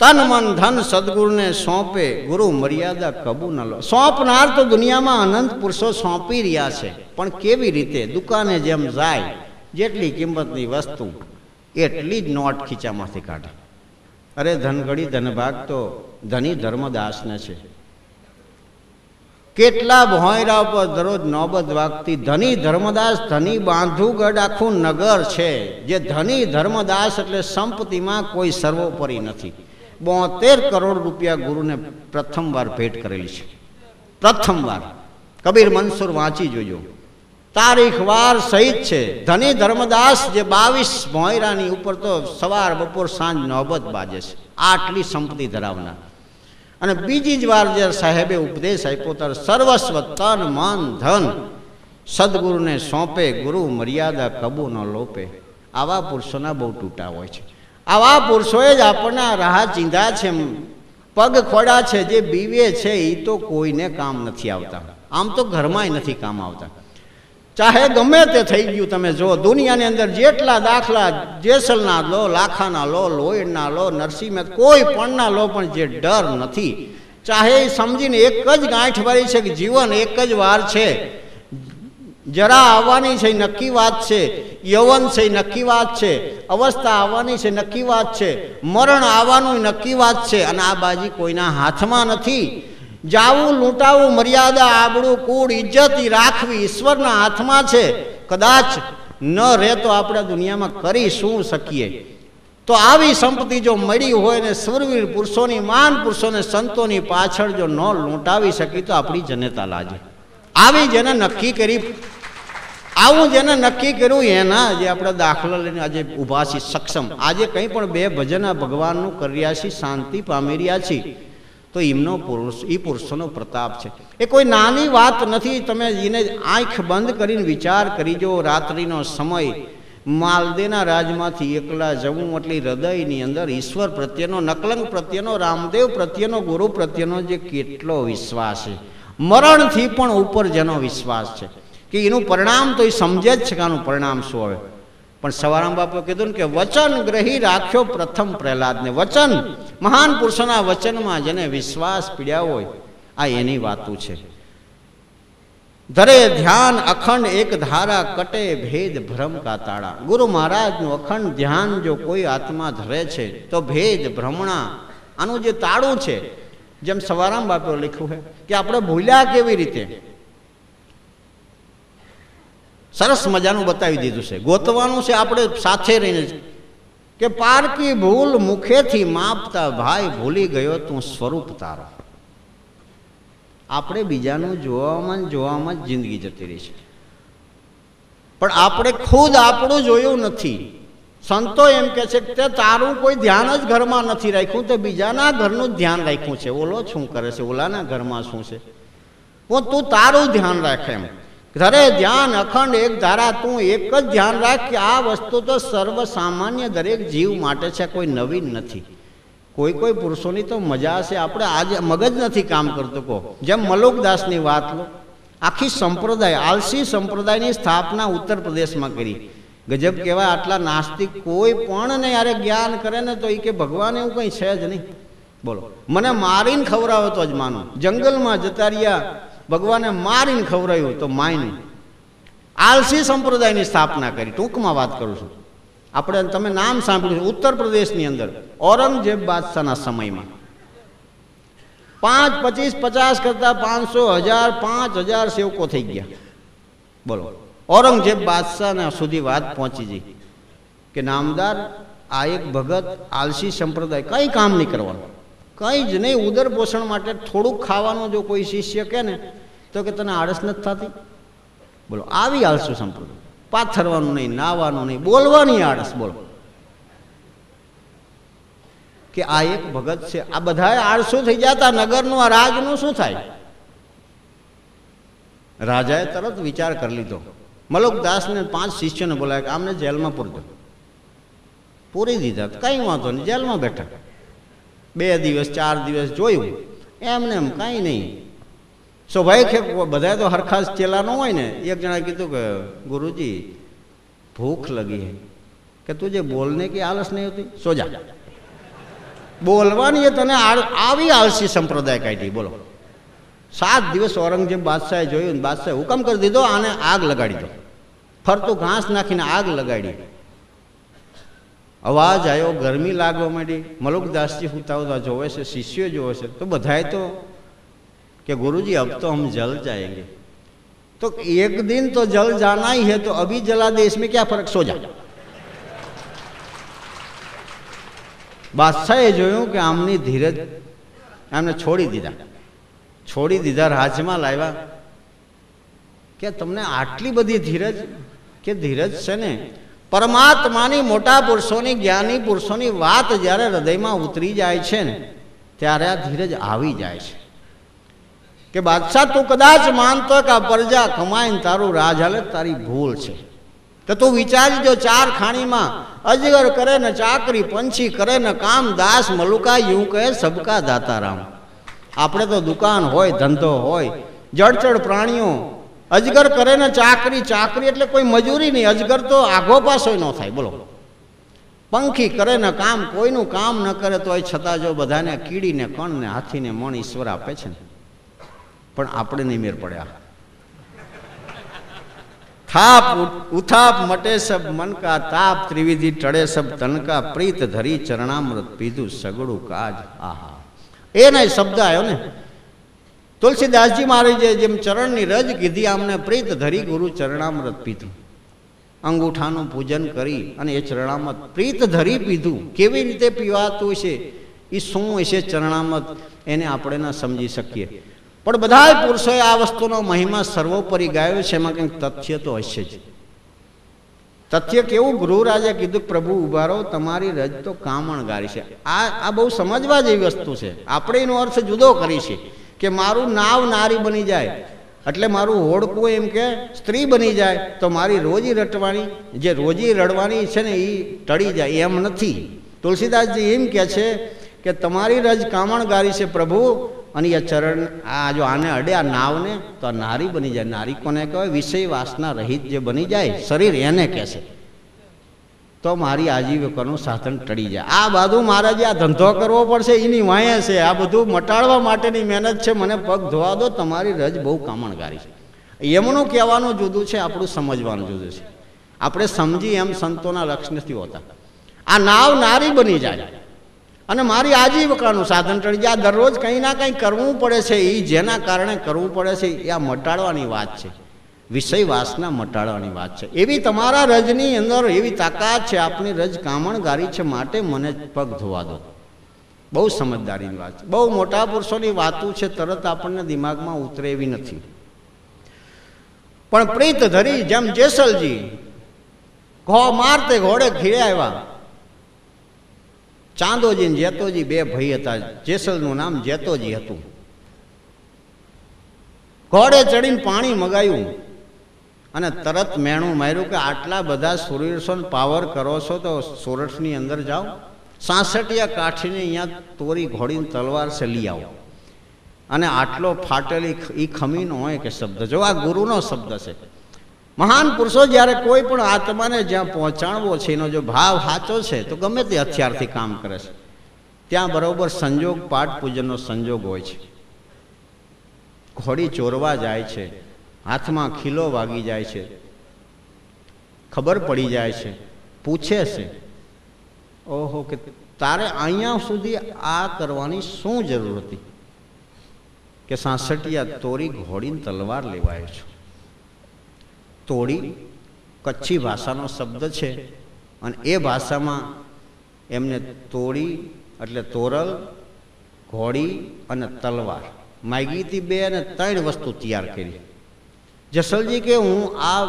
તન મન ધન સદગુરુને સોંપે, ગુરુ મર્યાદા કબૂ ન લો. સોંપનાર તો દુનિયામાં અનંત પુરુષો સોંપી રહ્યા છે, પણ કેવી રીતે? દુકાને જેમ જાય, જેટલી કિંમતની વસ્તુ, એટલી જ નોટ ખીચામાંથી કાઢે. અરે ધનગડી ધનભાગ તો ધની ધર્મદાસને છે. કેટલા ભોંયરા પર દરરોજ નોબત વાગતી ધની ધર્મદાસ, ધની બાંધુગઢ આખું નગર છે, જે ધની ધર્મદાસ એટલે સંપત્તિમાં કોઈ સર્વોપરી નથી. બોતેર કરોડ રૂપિયા ગુરુને પ્રથમવાર ભેટ કરેલી છે. પ્રથમવાર. કબીર મનસુર વાંચી જોજો. તારીખ વાર સહિત છે. ધની ધર્મદાસ જે બાવીસ ભોંયરાની ઉપર તો સવાર, બપોર, સાંજ નોબત બાજે છે. આટલી સંપત્તિ ધરાવનાર. અને બીજી જ વાર જ્યારે સાહેબે ઉપદેશ આપ્યો ત્યારે સર્વસ્વ તન મન ધન. સદગુરુને સોંપે, ગુરુ મર્યાદા કબૂ ન લોપે. આવા પુરુષોના બહુ તૂટા હોય છે. આવા પુરુષોએ જ આપણને રાહ ચીંધા છે પગ ખોડા છે, જે બીવે છે એ તો કોઈને કામ નથી આવતા. આમ તો ઘરમાંય નથી કામ આવતા. ચાહે ગમે તે થઈ ગયું તમે જો દુનિયાની અંદર જેટલા દાખલા જેસલના લો, લાખાના લો લોહીડના લો, નરસિંહ કોઈ પણના લો પણ જે ડર નથી. ચાહે સમજીને એક જ ગાંઠ વાળી છે કે જીવન એક જ વાર છે. જરા આવવાની છે નક્કી વાત છે, યવન છે નક્કી વાત છે, અવસ્થા આવવાની છે નક્કી વાત છે, મરણ આવવાનું નક્કી વાત છે, અને આ બાજી કોઈના હાથમાં નથી. જાવું, લૂંટાવું, મર્યાદા આબડું કુળ, ઇજ્જત રાખવી ઈશ્વરના હાથમાં છે. કદાચ ન રહે તો આપણે દુનિયામાં કરી શું શકીએ? તો આવી સંપત્તિ જો મળી હોય ને સુરવીર પુરુષોની માન પુરુષોને સંતોની પાછળ જો ન લૂંટાવી શકી તો આપણી જનતા લાજે આવી જેને નક્કી કરી આવું જેને નક્કી કર્યું, એના જે આપણે દાખલા લઈને આજે ઊભા છીએ, સક્ષમ. આજે કંઈ પણ બે ભજન ભગવાનનું કર્યા છીએ, શાંતિ પામી રહ્યા છીએ, તો એમનો પુરુષ એ પુરુષોનો પ્રતાપ છે. એ કોઈ નાની વાત નથી, તમે એને આંખ બંધ કરીને વિચાર કરી જો રાત્રિનો સમય, માલદેના રાજમાંથી એકલા જવું એટલે હૃદયની અંદર, ઈશ્વર પ્રત્યેનો નકલંક પ્રત્યેનો, રામદેવ પ્રત્યેનો, ગુરુ પ્રત્યેનો જે કેટલો વિશ્વાસ છે. મરણથી પણ ઉપર જેનો વિશ્વાસ છે. કે એનું પરિણામ તો એ સમજે જ છે કે આનું પરિણામ શું આવે. પણ સવારામ બાપુ કીધું ને કે વચન ગ્રહી રાખ્યો પ્રથમ પ્રહલાદને. વચન, મહાન પુરુષોના વચનમાં જેને વિશ્વાસ પીડ્યા હોય, આ એની વાતું છે. ધરે ધ્યાન અખંડ એક ધારા કટે ભેદ ભ્રમ કા તાળા ગુરુ મહારાજનું અખંડ ધ્યાન જો કોઈ આત્મા ધરે છે, તો ભેદ ભ્રમણા, આનું જે તાળું છે, જેમ સવારામ બાપે લખ્યું છે, કે આપણે ભૂલ્યા કેવી રીતે? સરસ મજાનું બતાવી દીધું છે. ગોતવાનું છે આપણે સાથે રહીને. કે પારકી ભૂલ મુખેથી માપતા ભાઈ ભૂલી ગયો તું સ્વરૂપ તારો. આપણે બીજાનું જોવામાં જોવામાં જ જિંદગી જતી રહી છે. પણ આપણે ખુદ આપણું જોયું નથી. સંતો એમ કે છે કે તારું કોઈ ધ્યાન જ ઘરમાં નથી રાખ્યું, તે બીજાના ઘરનું ધ્યાન રાખ્યું છે. ઓલો શું કરે છે? ઓલાના ઘરમાં શું છે? તું તારું ધ્યાન રાખે એમ. ઘરે ધ્યાન અખંડ એક ધારા, તું એક જ ધ્યાન રાખ કે આ વસ્તુ તો સર્વ સામાન્ય દરેક જીવ માટે છે, કોઈ નવીન નથી. કોઈ કોઈ પુરુષોની તો મજા છે આપણે આજે મગજ નથી કામ કરતું, કહો. જેમ મલોકદાસની વાત લો, આખી સંપ્રદાય, આલસી સંપ્રદાયની સ્થાપના ઉત્તર પ્રદેશમાં કરી. ગજબ કહેવાય, આટલા નાસ્તિક કોઈ પણ ને યારે જ્ઞાન કરે ને તો એ કે ભગવાન એવું કંઈ છે જ નહીં. બોલો. મને મારીને ખવડાવો તો જ માનો. જંગલમાં જતા રહ્યા ભગવાને મારીને ખવડાવ્યું તો માયનું. આલસી સંપ્રદાયની સ્થાપના કરી. ટૂંકમાં વાત કરું છું. આપણે તમે નામ સાંભળ્યું ઉત્તર પ્રદેશની અંદર, ઔરંગઝેબ બાદશાહના સમયમાં. પાંચ, પચીસ, પચાસ કરતા પાંચસો, હજાર, પાંચ હજાર સેવકો થઈ ગયા. બોલો. ઔરંગઝેબ બાદશાહના સુધી વાત પહોંચી જઈ કે નામદાર આ એક ભગત આલસી સંપ્રદાય કંઈ કામ નહીં કરવાનું. કંઈ જ નહીં, ઉદર પોષણ માટે થોડુંક ખાવાનું જો કોઈ શિષ્ય કે ને, તો કે તને આળસ નથી થતી? બોલો, આવી આળસુ સંપ્રદાય પાથરવાનું નહીં નાવાનું નહીં, બોલવાની આળસ, બોલો. કે આ એક ભગત છે, આ બધા આળસુ થઈ જતા, નગરનું, આ રાજનું શું થાય? રાજાએ તરત વિચાર કરી લીધો. મલોકદાસને પાંચ શિષ્યોને બોલાય કે આમને જેલમાં પૂરજો પૂરી દીધા. કંઈ વાંધો નહીં, જેલમાં બેઠા. બે દિવસ, ચાર દિવસ જોયું. એમને એમ કાંઈ નહીં. સ્વાભાવિક છે બધા તો હરખાસ ચેલા ન હોય ને, એક જણા કીધું કે, ગુરુજી, ભૂખ લગી હે. કે તું જે બોલને કે આલસ નહીં હોતી? સોજા. બોલવાની એ તને આવી આલસી સંપ્રદાય કાઢી, બોલો. સાત દિવસ ઔરંગઝેબ બાદશાહે જોયું બાદશાહે હુકમ કરી દીધો, આને આગ લગાડી દો. ફરતું ઘાસ નાખીને આગ લગાડી. અવાજ આવ્યો ગરમી લાગવા માંડી મલુકદાસજી હુતા હુતા જોવે છે શિષ્યો જોવે છે તો બધાએ તો કે गुरुजी अब तो हम जल जाएंगे तो एक दिन तो जल जाना ही है तो अभी जला दे इसमें क्या फर्क सो जा બાદશાહે જોયું કે આમની ધીરજ એમને છોડી દીધા છોડી દીધા રાજમાં લાવ્યા કે તમને આટલી બધી ધીરજ કે ધીરજ છે ને પરમાત્માની મોટા પુરુષોની, જ્ઞાની પુરુષોની વાત જ્યારે હૃદયમાં ઉતરી જાય છે ને, ત્યારે આ ધીરજ આવી જાય છે. કે બાદશાહ, તું કદાચ માનતો કે આ પ્રજા કમાઈને તારું રાજ હાલે, તારી ભૂલ છે. તો તું વિચારજો, ચાર ખાણીમાં અજગર કરે ને ચાકરી પંછી કરે ને કામ દાસ મલુકા યું કહે, સબકા દાતારામ. આપણે તો દુકાન હોય, ધંધો હોય જળચળ પ્રાણીઓ અજગર કરે ને ચાકરી ચાકરી એટલે કોઈ મજૂરી નહીં. અજગર તો આઘો પાસો ન થાય. બોલો. પંખી કરે ને કામ, કોઈનું કામ ન કરે તો છતાં જો બધાને કીડીને, કણને, હાથીને, મણ ઈશ્વર આપે છે ને, પણ આપણે નહીં મેર પડ્યા. થાપ ઉથાપ, મટે સબ, મનકા તાપ, ત્રિવિધિ, ટળે સબ તનકા પ્રીત ધરી, ચરણામૃત પીધું, સગડું કાજ, આહા. એ નહીં શબ્દ આવ્યો ને. તુલસીદાસજી મહારાજે જેમ ચરણની રજ કીધી, આમને પ્રીત ધરી ગુરુ ચરણામૃત પીધું. અંગૂઠાનું પૂજન કરી અને એ ચરણામત પ્રીત ધરી પીધું. કેવી રીતે પીવાતું છે એ શું હશે ચરણામત? એને આપણે ન સમજી શકીએ. પણ બધા પુરુષોએ આ વસ્તુનો મહિમા સર્વોપરી ગાયો છે, એમાં કંઈક તથ્ય તો હશે જ. તથ્ય કેવું? ગૃહરાજે કીધું પ્રભુ, ઉભારો, તમારી રજ તો કામણગારી છે. આ આ બહુ સમજવા જેવી વસ્તુ છે. આપણે એનો અર્થ જુદો કરી છે. કે મારું નાવ નારી બની જાય. એટલે મારું હોડકું એમ કે સ્ત્રી બની જાય, તો મારી રોજી રટવાની, જે રોજી રડવાની છે ને એ ટળી જાય, એમ નથી. તુલસીદાસજી એમ કહે છે કે તમારી રજ કામણગારી છે પ્રભુ, અને એ ચરણ, આ જો આને અડે આ નાવને, તો આ નારી બની જાય. નારી કોને કહેવાય? વિષય વાસના રહિત જે બની જાય, શરીર એને કહેશે તો મારી આજીવિકાનું સાધન ટળી જાય. આ બધું મારે જે આ ધંધો કરવો પડશે, એની વાંહે છે. આ બધું મટાડવા માટેની મહેનત છે. મને પગ ધોવા દો, તમારી રજ બહુ કામણકારી છે. એમનું કહેવાનું જુદું છે, આપણું સમજવાનું જુદું છે. આપણે સમજી એમ સંતોના લક્ષ નથી હોતા. આ નાવ નારી બની જાય. અને મારી આજીવિકાનું સાધન ટળી જાય. દરરોજ કંઈ ના કંઈ કરવું પડે છે. એ જેના કારણે કરવું પડે છે, એ આ મટાડવાની વાત છે. વિષય વાસના મટાડવાની વાત છે. એવી તમારા રજની અંદર એવી તાકાત છે, આપની રજ કામણગારી છે માટે મને પગ ધોવા દો. બહુ સમજદારીની વાત છે. બહુ મોટા પુરુષોની વાતો છે, તરત આપણને દિમાગમાં ઉતરે એવી નથી. પણ પ્રીત ધરી જેમ જેસલજી, ઘો મારતે ઘોડે ખીડે આવ્યા. ચાંદોજી ને જેતોજી બે ભાઈ હતા. જેસલનું નામ જેતોજી હતું. ઘોડે ચડીને પાણી મગાયું. અને તરત મેણું માર્યું કે આટલા બધા સુરવીરસો પાવર કરો છો તો સોરઠની અંદર જાઓ. સાસઠિયા કાઠીને અહીંયા તોરી ઘોડીને તલવાર છે, લઈ આવો. અને આટલો ફાટેલી એ ખમીનો હોય કે શબ્દ. જો આ ગુરુનો શબ્દ છે. મહાન પુરુષો જ્યારે કોઈ પણ આત્માને જ્યાં પહોંચાડવો છે, એનો જો ભાવ સાચો છે, તો ગમે તે હથિયારથી કામ કરે છે. ત્યાં બરોબર સંજોગ, પાઠ પૂજનનો સંજોગ હોય છે. ઘોડી ચોરવા જાય છે. હાથમાં ખીલો વાગી જાય છે. ખબર પડી જાય છે. પૂછે છે, ઓહો, કે તારે અહીંયા સુધી આ કરવાની શું જરૂર હતી? કે સાસઠિયા તોરી ઘોડીને તલવાર લેવાયો છું. તોડી કચ્છી ભાષાનો શબ્દ છે અને એ ભાષામાં એમને તોડી, એટલે તોરલ, ઘોડી અને તલવાર. માગીતી બે અને ત્રણ વસ્તુ તૈયાર કરી. જસલજી કે હું આ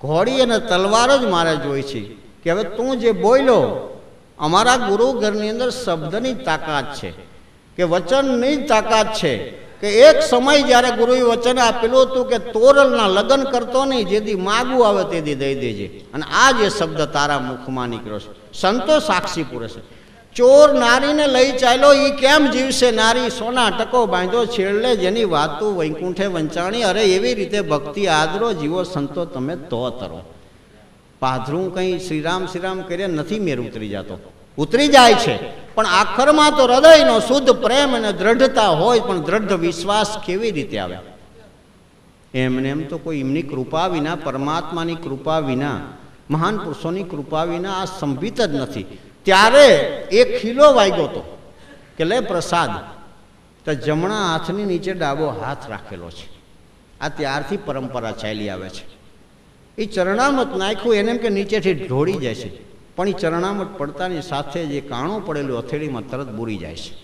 ઘોડી અને તલવાર જ મારે જોઈ છે કે હવે તું જે બોલ્યો, અમારા ગુરુ ઘરની અંદર શબ્દની તાકાત છે, કે વચનની તાકાત છે, કે એક સમય જ્યારે ગુરુએ વચન આપેલું હતું કે તોરલના લગ્ન કરતો નહીં જેથી માગવું આવે તેથી દઈ દેજે. અને આ જે શબ્દ તારા મુખમાં નીકળ્યો છે સંતો સાક્ષી પૂરે છે. ચોર નારીને લઈ ચાલ્યો. એ કેમ જીવશે? નારી સોના ટકો બાંધો છેડલે જેની વાતો વૈકુંઠે વંચાણી. અરે, એવી રીતે ભક્તિ આદરો જીવો સંતો તમે તો તરો. પાધરું કંઈ શ્રીરામ શ્રીરામ કર્યા નથી મેર ઉતરી જતો. ઉતરી જાય છે, પણ આખરમાં તો હૃદયનો શુદ્ધ પ્રેમ અને દ્રઢતા હોય, પણ દ્રઢ વિશ્વાસ કેવી રીતે આવે? એમને એમ તો કોઈ એમની કૃપા વિના, પરમાત્માની કૃપા વિના, મહાન પુરુષોની કૃપા વિના આ સંભિત જ નથી. ત્યારે એ ખીલો વાગ્યો હતો કે લે પ્રસાદ, તો જમણા હાથની નીચે ડાબો હાથ રાખેલો છે. આ ત્યારથી પરંપરા ચાલી આવે છે. એ ચરણામત નાખ્યું, એને એમ કે નીચેથી ઢોળી જાય છે. પણ એ ચરણામત પડતાની સાથે જે કાણું પડેલું હથેળીમાં તરત બુરી જાય છે.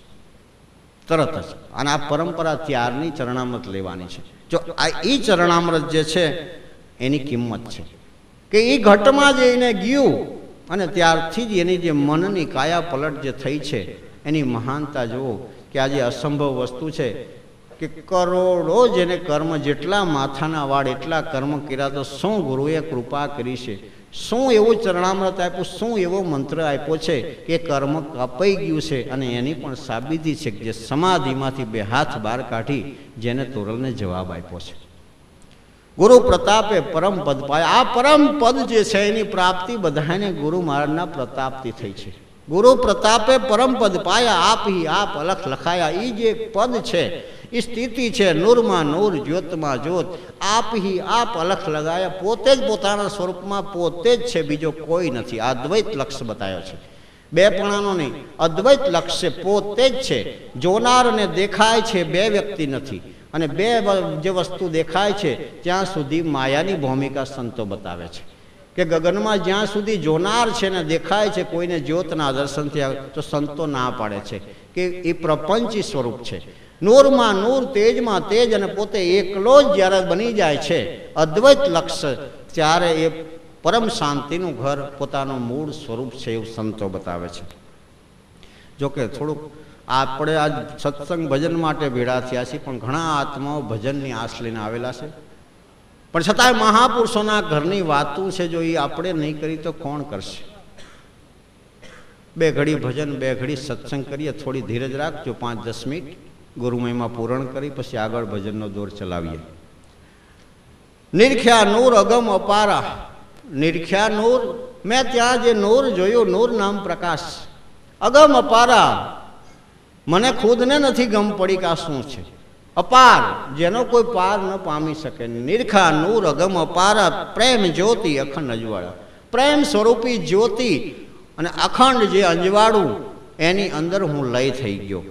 તરત જ. અને આ પરંપરા ત્યારની ચરણામત લેવાની છે. જો આ એ ચરણામૃત જે છે, એની કિંમત છે. કે એ ઘટમાં જે એને ગયું અને ત્યારથી જ એની જે મનની કાયા પલટ જે થઈ છે, એની મહાનતા જુઓ કે આજે અસંભવ વસ્તુ છે કે કરોડો જેને કર્મ, જેટલા માથાના વાળ, એટલા કર્મ કર્યા તો શું ગુરુએ કૃપા કરી છે? શું એવું ચરણામૃત આપ્યું? શું એવો મંત્ર આપ્યો છે કે કર્મ કપાઈ ગયું છે? અને એની પણ સાબિતી છે કે જે સમાધિમાંથી બે હાથ બહાર કાઢી જેને તોરલને જવાબ આપ્યો છે. ગુરુ પ્રતાપે પરમ પદ પાયા. આ પરમ પદ જે છે, એની પ્રાપ્તિ બધાને ગુરુ મહારાજના પ્રતાપથી થઈ છે. ગુરુ પ્રતાપે પરમ પદ પાયા, આપ આપ અલખ લખાયા. એ જે પદ છે એ સ્થિતિ છે, નૂરમાં નૂર, જ્યોતમાં જ્યોત. આપહી આપ અલખ લગાયા. પોતે જ પોતાના સ્વરૂપમાં પોતે જ છે, બીજો કોઈ નથી. આ દ્વૈત લક્ષ્ય બતાવ્યો છે. બે પણાનો નહીં, અદ્વૈત લક્ષ્ય પોતે જ છે. જોનાર અને દેખાય છે, બે વ્યક્તિ નથી. અને બે જે વસ્તુ દેખાય છે, ત્યાં સુધી માયાની ભૂમિકા સંતો બતાવે છે. કે ગગનમાં જ્યાં સુધી જોનાર છે ને દેખાય છે, કોઈને જ્યોતના દર્શનથી આવે તો સંતો ના પાડે છે. કે એ પ્રપંચી સ્વરૂપ છે. નૂરમાં નૂર, તેજમાં તેજ અને પોતે એકલો જ જ્યારે બની જાય છે, અદ્વૈત લક્ષ્ય ત્યારે એ પરમ શાંતિનું ઘર પોતાનું મૂળ સ્વરૂપ છે એવું સંતો બતાવે છે. જોકે થોડુંક આપણે આજ સત્સંગ ભજન માટે ભેળા થયા છીએ, પણ ઘણા આત્માઓ ભજનની આશ લઈને આવેલા છે. પણ છતાંય મહાપુરુષોના ઘરની વાતું છે જો એ આપણે નહીં કરી તો કોણ કરશે? બે ઘડી ભજન, બે ઘડી સત્સંગ કરીએ, થોડી ધીરજ રાખજો, પાંચ, દસ મિનિટ, ગુરુમયમાં પૂરણ કરી, પછી આગળ ભજનનો દોર ચલાવીએ. નિરખ્યા નૂર અગમ અપારા. નિરખ્યા નૂર, મેં ત્યાં જે નૂર જોયું, નૂર નામ પ્રકાશ. અગમ અપારા. મને ખુદને નથી ગમ પડી કે આ શું છે? અપાર, જેનો કોઈ પાર ન પામી શકે. નિરખા, નૂર, અગમ, અપાર, પ્રેમ, જ્યોતિ, અખંડ અજવાળા. પ્રેમ સ્વરૂપી જ્યોતિ અને અખંડ જે અંજવાળું, એની અંદર હું લય થઈ ગયો.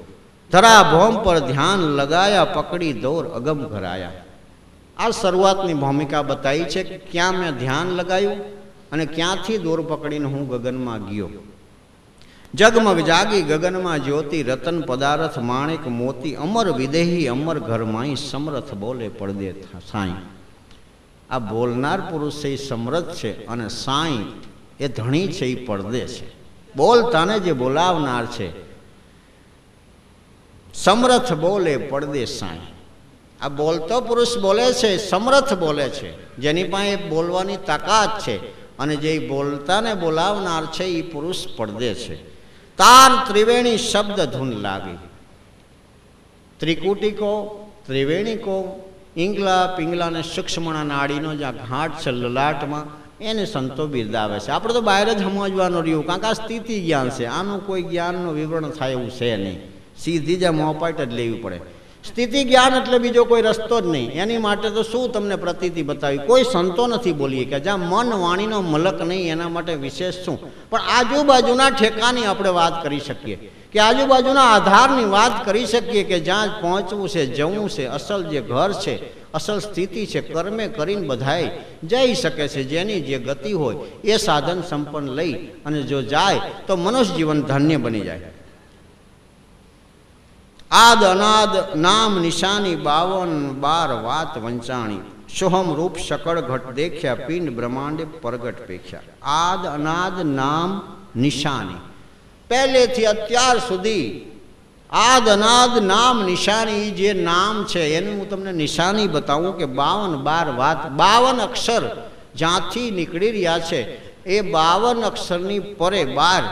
ધરા ભોમ પર ધ્યાન લગાયા, પકડી દોર અગમ ઘરાયા. આ શરૂઆતની ભૂમિકા બતાવી છે કે ક્યાં મેં ધ્યાન લગાયું અને ક્યાંથી દોર પકડીને હું ગગનમાં ગયો. જગમગ જાગી ગગનમાં જ્યોતિ રતન પદાર્થ માણેક મોતી અમર વિદેહી, અમર ઘરમાંય સમરથ બોલે પડદે સાંઈ. આ બોલનાર પુરુષ એ સમરથ છે અને સાંઈ એ ધણી છે, એ પડદે છે. બોલતાને જે બોલાવનાર છે, સમરથ બોલે પડદે સાંઈ. આ બોલતો પુરુષ બોલે છે, સમરથ બોલે છે. જેની પાસે બોલવાની તાકાત છે અને જે બોલતાને બોલાવનાર છે, એ પુરુષ પડદે છે. તાર ત્રિવેણી શબ્દ ધૂન લાગી. ત્રિકુટિકો, ત્રિવેણીકો, ઈંગલા પિંગલા અને સૂક્ષ્મણા નાડીનો જ્યાં ઘાટ છે લલાટમાં, એને સંતો બિરદાવે છે. આપણે તો બહાર જ સમજવાનું રહ્યું કારણ કે આ સ્થિતિ જ્ઞાન છે. આનું કોઈ જ્ઞાનનું વિવરણ થાય એવું છે નહીં. સીધી જ મોપાટ જ લેવી પડે. સ્થિતિ જ્ઞાન એટલે બીજો કોઈ રસ્તો જ નહીં. એની માટે તો શું તમને પ્રતીતિ બતાવી? કોઈ સંતો નથી બોલીએ કે જ્યાં મન વાણીનો મલક નહીં, એના માટે વિશેષ શું? પણ આજુબાજુના ઠેકાની આપણે વાત કરી શકીએ. કે આજુબાજુના આધારની વાત કરી શકીએ કે જ્યાં પહોંચવું છે, જવું છે, અસલ જે ઘર છે, અસલ સ્થિતિ છે, કર્મે કરીને બધાએ જઈ શકે છે, જેની જે ગતિ હોય એ સાધન સંપન્ન લઈ અને જો જાય તો મનુષ્ય જીવન ધન્ય બની જાય. આદ અનાદ નામ નિશાની બાવન બાર વાત વંચાણી. સોહમ રૂપ સકળ ઘટ દેખ્યા, પિંડ બ્રહ્માંડે પરગટ પેખ્યા. આદ અનાદ નામ નિશાની. પહેલેથી અત્યાર સુધી આદ અનાદ નામ નિશાની જે નામ છે, એનું હું તમને નિશાની બતાવું કે બાવન બાર વાત, બાવન અક્ષર જ્યાંથી નીકળી રહ્યા છે, એ બાવન અક્ષરની પરે બાર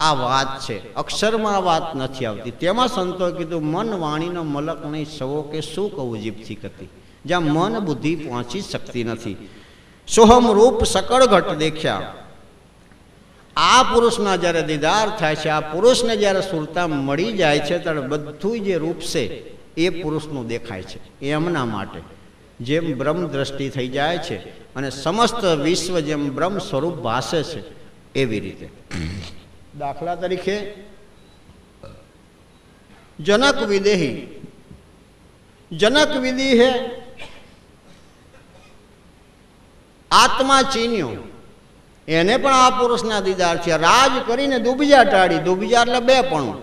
આ વાત છે. અક્ષરમાં આ વાત નથી આવતી. તેમાં સંતોએ કીધું, મન વાણીનો મલક નહીં, સવો કે શું કહું જીભથી કરતી જ્યાં મન બુદ્ધિ પહોંચી શકતી નથી. સોહમ રૂપ સકળ ઘટ દેખ્યા. આ પુરુષના જ્યારે દીદાર થાય છે, આ પુરુષને જ્યારે સુરતા મળી જાય છે, ત્યારે બધું જે રૂપ છે, એ પુરુષનું દેખાય છે. એમના માટે. જેમ બ્રહ્મ દ્રષ્ટિ થઈ જાય છે અને સમસ્ત વિશ્વ જેમ બ્રહ્મ સ્વરૂપ ભાસે છે, એવી રીતે. દાખલા તરીકે, જનક વિદેહી. જનક વિધિ આત્મા ચીન્યો. એને પણ આ પુરુષના દીદાર છે. રાજ કરીને દુબજા ટાળી. દુબજા એટલે બે પણ.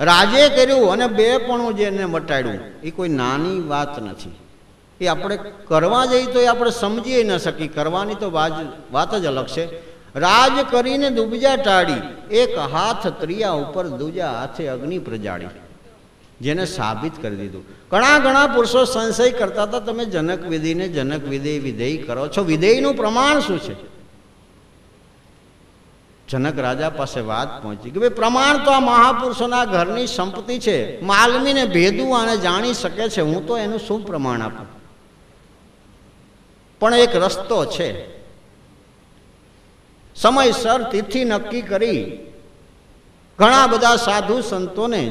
રાજે કર્યું અને બે પણ જેને મટાડ્યું એ કોઈ નાની વાત નથી. એ આપણે કરવા જઈએ તો એ આપણે સમજીએ ન શકી કરવાની તો વાત જ અલગ છે. રાજ કરીને દુબજા ટાળી, એક હાથ ત્રિયા ઉપર દુજા હાથે અગ્નિ પ્રજાળી, જેને સાબિત કરી દીધું. ઘણા ઘણા પુરુષો સંશય કરતા હતા, તમે જનક વિધિને જનક વિધેય વિધેય કરો છો. વિધેયનું પ્રમાણ શું છે? જનક રાજા પાસે વાત પહોંચી કે, ભાઈ, પ્રમાણ તો આ મહાપુરુષોના ઘરની સંપત્તિ છે. માલમીને ભેદું અને જાણી શકે છે. હું તો એનું શું પ્રમાણ આપું? પણ એક રસ્તો છે. સમયસર તિથિ નક્કી કરી ઘણા બધા સાધુ સંતોને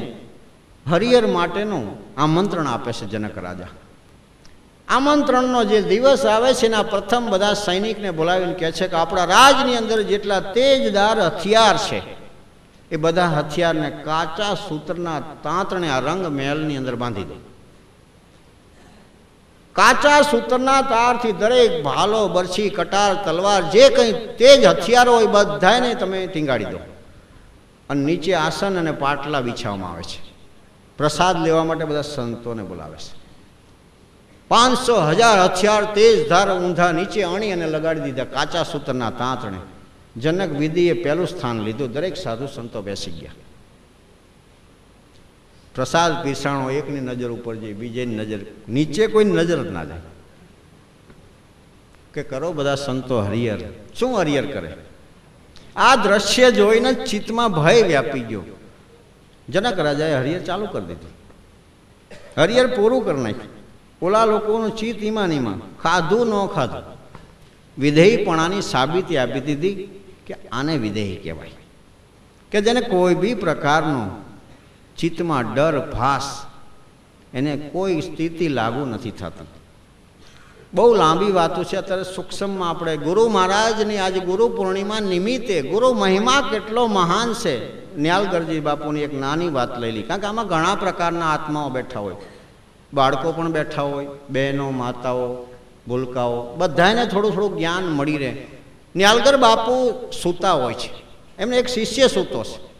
હરિહર માટેનું આમંત્રણ આપે છે જનક રાજા. આમંત્રણનો જે દિવસ આવે છે એના પ્રથમ બધા સૈનિકને બોલાવીને કહે છે કે આપણા રાજની અંદર જેટલા તેજદાર હથિયાર છે, એ બધા હથિયારને કાચા સૂત્રના તાંતણે આ રંગ મહેલની અંદર બાંધી દો. કાચા સૂત્રના તારથી દરેક ભાલો, બરછી, કટાર, તલવાર, જે કંઈ તેજ હથિયારો હોય બધાને તમે ટીંગાડી દો. અને નીચે આસન અને પાટલા વિછાવવામાં આવે છે. પ્રસાદ લેવા માટે બધા સંતોને બોલાવે છે. પાંચસો હજાર હથિયાર તેજ ધાર ઊંધા નીચે અણી અને લગાડી દીધા કાચા સૂત્રના તાંતણે. જનક વિધિએ પહેલું સ્થાન લીધું. દરેક સાધુ સંતો બેસી ગયા. પ્રસાદ પીરસાણો એકની નજર ઉપર જાય, બીજેની નજર નીચે કોઈ નજર જ ના જાય. કે કરો બધા સંતો હરિયર શું હરિયર કરે? આ દ્રશ્ય જોઈને ચિત્તમાં ભય વ્યાપી ગયો. જનક રાજાએ હરિયર ચાલુ કરી દીધું. હરિયર પૂરું કરી નાખ્યું. ઓલા લોકોનું ચિત્ત ઈમાન ઈમાન. ખાધું ન ખાધું. વિધેયપણાની સાબિતી આપી દીધી કે આને વિધેય કહેવાય. કે જેને કોઈ બી પ્રકારનો ચિત્તમાં ડર, ભાસ, એને કોઈ સ્થિતિ લાગુ નથી થતી. બહુ લાંબી વાતો છે. અત્યારે સૂક્ષ્મમાં આપણે ગુરુ મહારાજની આજે ગુરુ પૂર્ણિમા નિમિત્તે, ગુરુ મહિમા કેટલો મહાન છે. ન્યાલગરજી બાપુની એક નાની વાત લઈ કારણ કે આમાં ઘણા પ્રકારના આત્માઓ બેઠા હોય. બાળકો પણ બેઠા હોય, બહેનો, માતાઓ, ભૂલકાઓ, બધાને થોડું થોડું જ્ઞાન મળી રહે. ન્યાલગર બાપુ સૂતા હોય છે. એમને એક શિષ્ય સૂતો છે.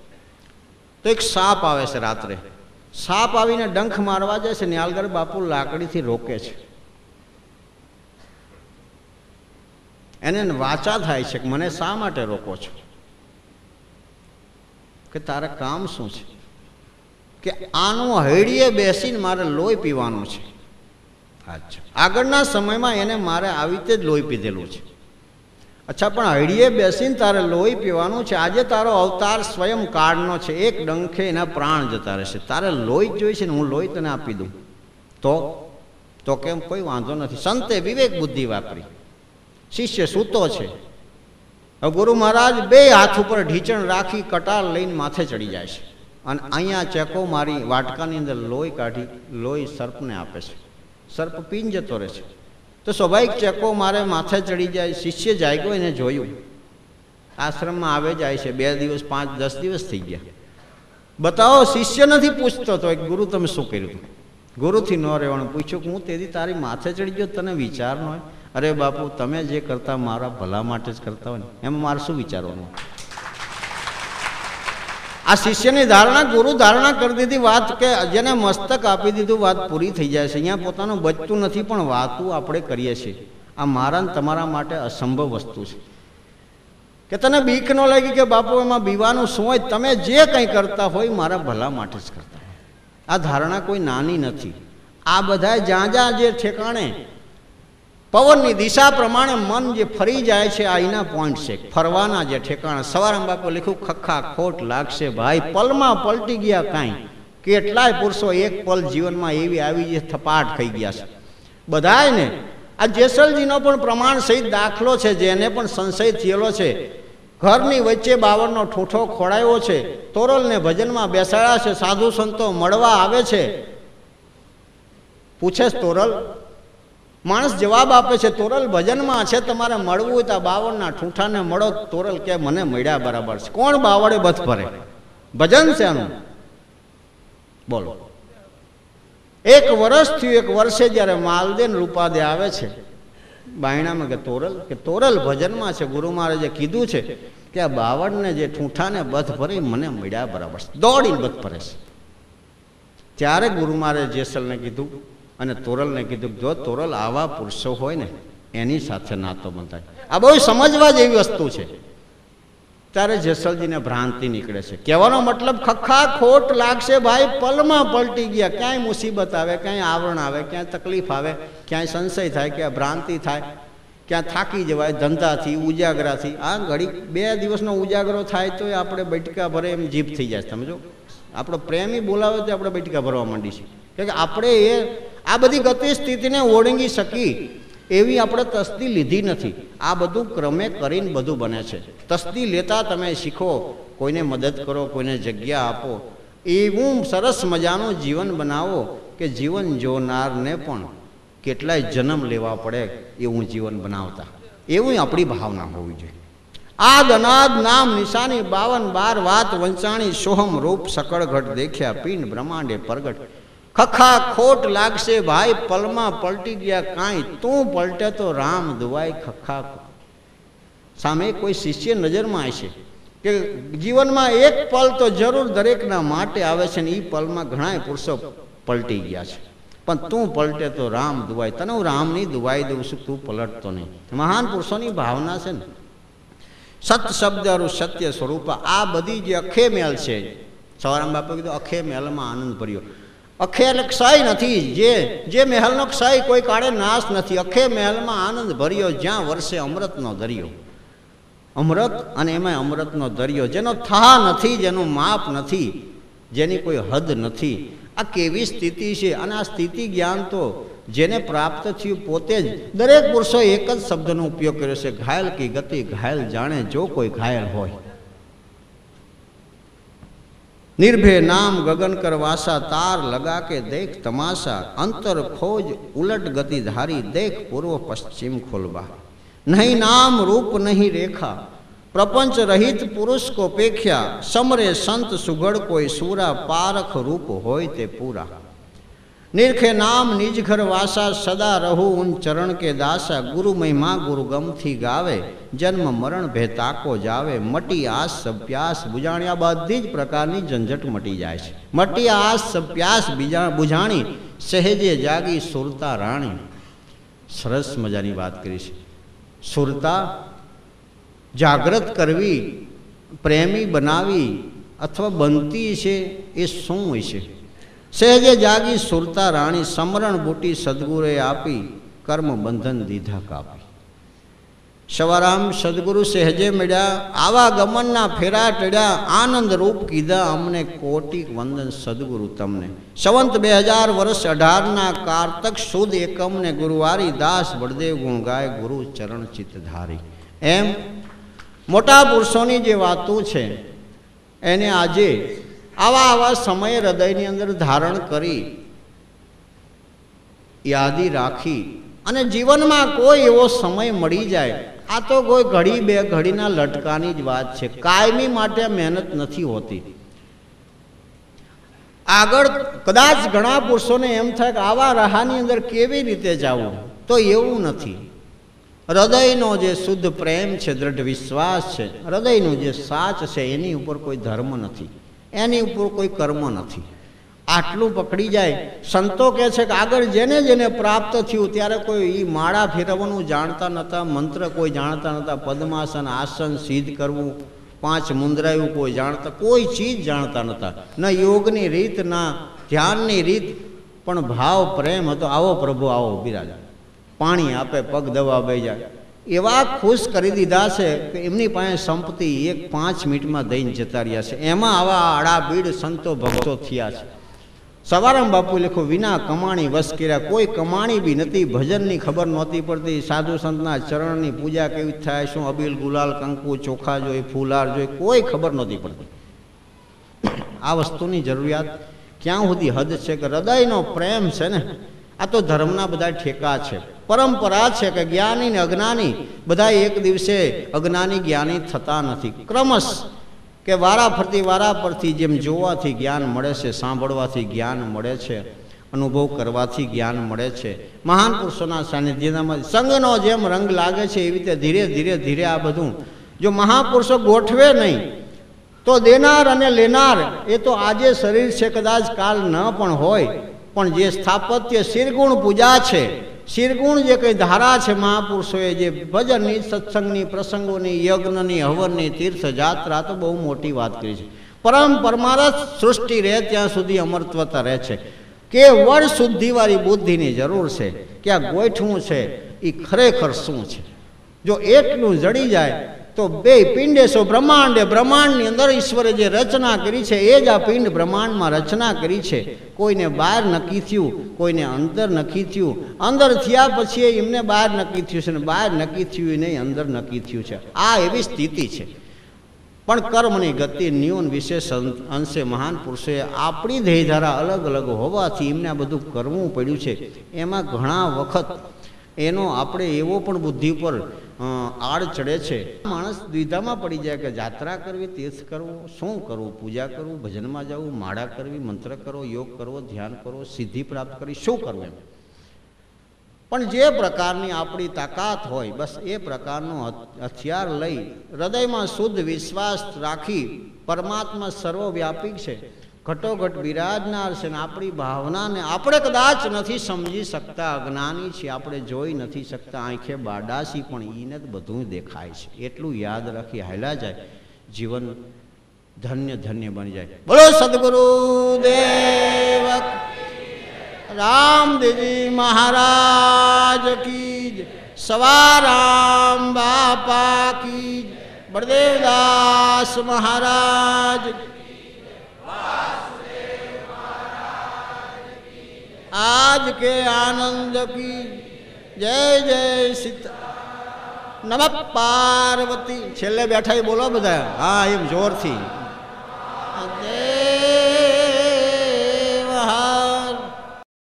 તો એક સાપ આવે છે રાત્રે. સાપ આવીને ડંખ મારવા જાય છે ન્યાલગર બાપુ લાકડીથી રોકે છે. એને વાચા થાય છે કે મને શા માટે રોકો છો? કે તારે કામ શું છે? કે આનું હૈડીએ બેસીને મારે લોહી પીવાનું છે. અચ્છા. આગળના સમયમાં એને મારે આવી રીતે જ લોહી પીધેલું છે. અચ્છા, પણ હળીએ બેસીને તારે લોહી પીવાનું છે. આજે તારો અવતાર સ્વયં કાળનો છે. એક ડંખે એના પ્રાણ જતા રહેશે. તારે લોહી જ જોઈશે ને હું લોહી તને આપી દઉં. તો તો કેમ? કોઈ વાંધો નથી. સંતે વિવેક બુદ્ધિ વાપરી. શિષ્ય સૂતો છે. હવે ગુરુ મહારાજ બે હાથ ઉપર ઢીચણ રાખી, કટાર લઈને માથે ચડી જાય છે. અને અહીંયા ચેકો મારી વાટકાની અંદર લોહી કાઢી, લોહી સર્પને આપે છે. સર્પ પીન જતો રહે છે. તો સ્વાભાવિક ચેકો મારે માથે ચડી જાય, શિષ્ય જાગ્યો એને જોયું. આશ્રમમાં આવે જાય છે, બે દિવસ, પાંચ, દસ દિવસ થઈ ગયા. બતાવો, શિષ્ય નથી પૂછતો, તો એક ગુરુ તમે શું કર્યું ગુરુથી ન રહેવાનું. પૂછ્યું કે હું તેથી તારી માથે ચડી ગયો, તને વિચાર ન હોય? અરે બાપુ, તમે જે કરતા મારા ભલા માટે જ કરતા હોય ને, એમાં મારે શું વિચારવાનું? આ શિષ્યની ધારણા, ગુરુ ધારણા કરી દીધી વાત કે જેને મસ્તક આપી દીધું વાત પૂરી થઈ જાય છે. અહીંયા પોતાનું બચતું નથી, પણ વાતું આપણે કરીએ છીએ. આ મારા તમારા માટે અસંભવ વસ્તુ છે. કે તને બીક ન લાગી કે બાપુ, એમાં બીવાનું શું હોય? તમે જે કંઈ કરતા હોય, મારા ભલા માટે જ કરતા હોય. આ ધારણા કોઈ નાની નથી. આ બધા જ્યાં જ્યાં જે ઠેકાણે પવનની દિશા પ્રમાણે મન જે ફરી જાય છે, આ એના પોઈન્ટ છે. ફરવાના જે ઠેકાણા. સવારમાં બાપુ લખ્યું, ખખા ખોટ લાગશે ભાઈ. પલમાં પલટી ગયા કાંઈ. કેટલાય પુરુષો એક પલ જીવનમાં એવી આવી જે થપાટ થઈ ગયા છે. બધાય ને આ જેસલજીનો પણ પ્રમાણ સહિત દાખલો છે જેને પણ સંશય થયેલો છે. ઘરની વચ્ચે બાવળનો ઠૂઠો ખોડાયો છે. તોરલને ભજનમાં બેસાડ્યા છે. સાધુ સંતો મળવા આવે છે. પૂછે તોરલ માણસ જવાબ આપે છે, તોરલ ભજનમાં છે, તમારે મળવું હોય તો બાવળના ઠૂઠાને મળો. તોરલ કે, મને મળ્યા બરાબર છે. કોણ બાવળે બથ ભરે? ભજન છે આનું? બોલો. એક વર્ષ થયું, એક વર્ષે જ્યારે માલદેન રૂપાદે આવે છે, બાયણામાં કે, તોરલ કે તોરલ ભજનમાં છે, ગુરુ મહારાજે કીધું છે કે આ બાવળને જે ઠૂંઠાને બથ ભરી, મને મળ્યા બરાબર છે. દોડીને બથ ભરે છે. ત્યારે ગુરુ મહારાજ જેસલને કીધું અને તોરલને કીધું જો તોરલ આવા પુરુષો હોય ને, એની સાથે નાતો બંધાય. આ બહુ સમજવા જેવી વસ્તુ છે. ત્યારે જેસલજીને ભ્રાંતિ નીકળે છે. કહેવાનો મતલબ ખખા ખોટ લાગશે ભાઈ, પલમાં પલટી ગયા. ક્યાંય મુસીબત આવે, ક્યાંય આવરણ આવે, ક્યાંય તકલીફ આવે, ક્યાંય સંશય થાય, ક્યાંય ભ્રાંતિ થાય ક્યાં થાકી જવાય, ધંધાથી, ઉજાગરાથી. આ ઘડી બે દિવસનો ઉજાગરો થાય તો આપણે બેઠકા ભરે એમ જીભ થઈ જાય, સમજો? આપણો પ્રેમી બોલાવે તો આપણે બેઠકા ભરવા માંડી છે કે આપણે એ આ બધી ગતિ સ્થિતિને ઓળંગી શકી એવી આપણે તસ્તી લીધી નથી. આ બધું ક્રમે કરીને બધું બને છે. તસ્તી લેતા તમે શીખો, કોઈને મદદ કરો, કોઈને જગ્યા આપો. એવું સરસ મજાનું જીવન બનાવો કે જીવન જોનારને પણ કેટલાય જન્મ લેવા પડે એવું જીવન બનાવતા. એવું આપણી ભાવના હોવી જોઈએ. આદ અનાદ નામ નિશાની બાવન બાર વાત વંચાણી સોહમ રૂપ સકળ ઘટ દેખ્યા પિંડ બ્રહ્માંડે પ્રગટ. ખખા ખોટ લાગશે ભાઈ, પલમાં પલટી ગયા કાંઈ, તું પલટે તો રામ દુવાય ખખા સામે કોઈ શિષ્ય નજરમાં આવશે કે જીવનમાં એક પલ તો જરૂર દરેકના માટે આવે છે ને એ પલમાં ઘણા પુરુષો પલટી ગયા છે. પણ તું પલટે તો રામ દુવાય તને હું રામની દુવાઈ દઉં છું, તું પલટતો નહીં. મહાન પુરુષોની ભાવના છે ને. સત શબ્દ સત્ય સ્વરૂપ, આ બધી જે અખે મેલ છે, સવારામ બાપુ કીધું અખે મેલમાં આનંદ ભર્યો. અખે એટલે ક્ષય નથી. જે જે મહેલનો ક્ષય કોઈ કાળે નાશ નથી. અખે મહેલમાં આનંદ ભર્યો જ્યાં વર્ષે અમૃતનો દરિયો. અમૃત અને એમાં અમૃતનો દરિયો. જેનો થા નથી, જેનું માપ નથી, જેની કોઈ હદ નથી. આ કેવી સ્થિતિ છે? અને આ સ્થિતિ જ્ઞાન તો જેને પ્રાપ્ત થયું પોતે જ. દરેક પુરુષો એક જ શબ્દનો ઉપયોગ કર્યો છે. ઘાયલ કી ગતિ, ઘાયલ જાણે, જો કોઈ ઘાયલ હોય. નિર્ભય નામ ગગન કર વાસા તાર લગા કે દેખ તમાશા, અંતર ખોજ ઉલટ ગતિ ધારી, દેખ પૂર્વ પશ્ચિમ ખોલવા. નહીં નામ રૂપ નહીં રેખા, પ્રપંચ રહિત પુરુષ કો પેખ્યા, સમરે સંત સુગડ કોઈ સુરા, પારખ રૂપ હોય તે પૂરા. નિરખે નામ નિજ ઘર વાસા સદા રહુ ઉન ચરણ કે દાસા ગુરુ મહિમા ગુરુ ગમથી ગાવે. જન્મ મરણ ભે તાકો જાવે. મટી આસ સપ્યાસ બુજાણી આ બધી જ પ્રકારની ઝંઝટ મટી જાય છે. મટી આસ સપ્યાસ બીજા બુજાણી સહેજે જાગી સુરતા રાણી. સરસ મજાની વાત કરી છે. સુરતા જાગૃત કરવી, પ્રેમી બનાવી અથવા બનતી છે એ શું હોય છે? સહેજે જાગી સુરતા રાણી સમરણ બુટી સદગુરુએ આપી કર્મ બંધન દીધા કાપી. સવારામ સદગુરુ સહેજે મળ્યા, આવા ગમનના ફેરા ટળ્યા, આનંદ રૂપ કીધા, અમને કોટિક વંદન સદગુરુ તમને. સંવંત બે હજાર વર્ષ અઢારના કારતક સુદ એકમને ગુરુવારી દાસ બળદેવ ગુણ ગાય ગુરુ ચરણ ચિત્ત ધારી. એમ મોટા પુરુષોની જે વાતો છે, એને આજે આવા આવા સમયે હૃદયની અંદર ધારણ કરી, યાદી રાખી અને જીવનમાં કોઈ એવો સમય મળી જાય. આ તો કોઈ ઘડી બે ઘડીના લટકાની જ વાત છે. કાયમી માટે મહેનત નથી હોતી. આગળ કદાચ ઘણા પુરુષોને એમ થાય કે આવા રાહાની અંદર કેવી રીતે જવું? તો એવું નથી. હૃદયનો જે શુદ્ધ પ્રેમ છે, દ્રઢ વિશ્વાસ છે, હૃદયનું જે સાચ છે, એની ઉપર કોઈ ધર્મ નથી. એની ઉપર કોઈ કર્મ નથી. આટલું પકડી જાય, સંતો કહે છે કે આગળ જેને જેને પ્રાપ્ત થયું, ત્યારે કોઈ એ માળા ફેરવવાનું જાણતા નહોતા મંત્ર કોઈ જાણતા નહોતા પદ્માસન, આસન, સિદ્ધ કરવું, પાંચ મુંદ્રાયું કોઈ જાણતા, કોઈ ચીજ જાણતા નહોતા ન યોગની રીત, ના ધ્યાનની રીત, પણ ભાવ પ્રેમ હતો. આવો પ્રભુ, આવો બિરાજા પાણી આપે, પગ દવા બે જાય એવા ખુશ કરી દીધા છે કે એમની પાસે સંપત્તિ એક પાંચ મિનિટમાં દઈને જતા રહ્યા છે. એમાં આવા આડાબીડ સંતો ભક્તો થયા છે. સવારામ બાપુ લેખો, વિના કમાણી વસ કર્યા. કોઈ કમાણી બી નથી. ભજનની ખબર નહોતી પડતી. સાધુ સંતના ચરણની પૂજા કેવી થાય? શું અબીલ ગુલાલ, કંકુ, ચોખા જોઈ, ફૂલાર જોઈ? કોઈ ખબર નહોતી પડતી. આ વસ્તુની જરૂરિયાત ક્યાં સુધી હદ છે કે હૃદયનો પ્રેમ છે ને? આ તો ધર્મના બધા ઠેકા છે. પરંપરા છે કે જ્ઞાની ને અજ્ઞાની બધા એક દિવસે અજ્ઞાની જ્ઞાની થતા નથી. ક્રમશ કે વારા ફરતી વારા પરથી જેમ જોવાથી જ્ઞાન મળે છે, સાંભળવાથી જ્ઞાન મળે છે, અનુભવ કરવાથી જ્ઞાન મળે છે. મહાન પુરુષોના સાનિધ્યમાં સંગનો જેમ રંગ લાગે છે એવી રીતે ધીરે ધીરે ધીરે આ બધું જો મહાપુરુષો ગોઠવે નહીં, તો દેનાર અને લેનાર એ તો આજે શરીર છે, કદાચ કાલ ન પણ હોય. પણ જે સ્થાપત્ય શિરગુણ પૂજા છે, શિરગુણ જે કંઈ ધારા છે મહાપુરુષોએ, જે ભજનની, સત્સંગની, પ્રસંગોની, યજ્ઞની, હવનની તીર્થ જાત્રા તો બહુ મોટી વાત કરી છે. પરમ પરમારથ સૃષ્ટિ રહે ત્યાં સુધી અમરત્વતા રહે છે. કે વડ શુદ્ધિવાળી બુદ્ધિની જરૂર છે, કે આ ગોઠવું છે એ ખરેખર શું છે? જો એટલું જડી જાય તો બે પિંડેશો બ્રહ્માંડે. બ્રહ્માંડની અંદર ઈશ્વરે જે રચના કરી છે, એ જ આ પિંડ બ્રહ્માંડમાં રચના કરી છે. કોઈને બહાર નક્કી થયું, કોઈને અંદર નક્કી થયું. અંદર થયા પછી એમને બહાર નક્કી થયું છે ને બહાર નક્કી થયું નહીં અંદર નક્કી થયું છે. આ એવી સ્થિતિ છે. પણ કર્મની ગતિ ન્યૂન વિશેષ અંશે મહાન પુરુષોએ આપણી ધ્યેયધારા અલગ અલગ હોવાથી એમને આ બધું કરવું પડ્યું છે. એમાં ઘણા વખત એનો આપણે એવો પણ બુદ્ધિ પર આડ ચડે છે. માણસ દ્વિધામાં પડી જાય કે જાત્રા કરવી, તીર્થ કરવું, શું કરવું? પૂજા કરવું, ભજનમાં જવું, માળા કરવી, મંત્ર કરવો યોગ કરવો, ધ્યાન કરવો સિદ્ધિ પ્રાપ્ત કરવી, શું કરવું એમ? પણ જે પ્રકારની આપણી તાકાત હોય, બસ એ પ્રકારનું હથિયાર લઈ હૃદયમાં શુદ્ધ વિશ્વાસ રાખી પરમાત્મા સર્વવ્યાપી છે. ઘટોઘટ બિરાજનાર છે ને આપણી ભાવનાને આપણે કદાચ નથી સમજી શકતા, અજ્ઞાની છીએ, આપણે જોઈ નથી શકતા, આંખે બાડાસી પણ એને જ બધું દેખાય છે. એટલું યાદ રાખી હાલ્યા જાય, જીવન ધન્ય ધન્ય બની જાય. બોલો સદગુરુ દેવ, રામદેવજી મહારાજ કી સવારામ બાપા કી બળદેવદાસ મહારાજ આજ કે આનંદ કી જય જય સીતા નમ પાર્વતી છેલ્લે બેઠા એ બોલો બધા હા એમ જોરથી દેવ